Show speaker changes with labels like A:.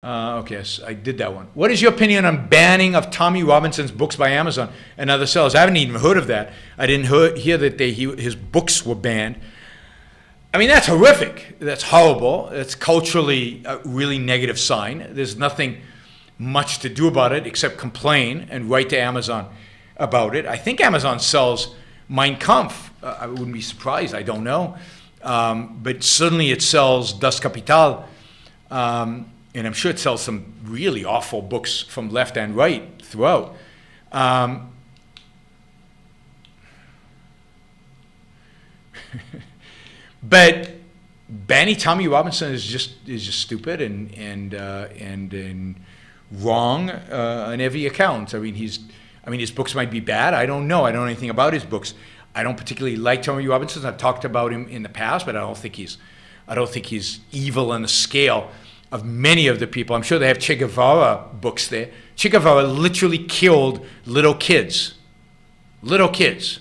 A: Uh, okay, I did that one. What is your opinion on banning of Tommy Robinson's books by Amazon and other sellers? I haven't even heard of that. I didn't hear, hear that they, he, his books were banned. I mean, that's horrific. That's horrible. It's culturally a really negative sign. There's nothing much to do about it except complain and write to Amazon about it. I think Amazon sells Mein Kampf. Uh, I wouldn't be surprised. I don't know. Um, but certainly it sells Das Kapital. Um, and I'm sure it sells some really awful books from left and right throughout. Um, but banning Tommy Robinson is just is just stupid and and uh, and, and wrong uh, on every account. I mean, he's I mean his books might be bad. I don't know. I don't know anything about his books. I don't particularly like Tommy Robinson. I've talked about him in the past, but I don't think he's I don't think he's evil on the scale of many of the people. I'm sure they have Che Guevara books there. Che Guevara literally killed little kids, little kids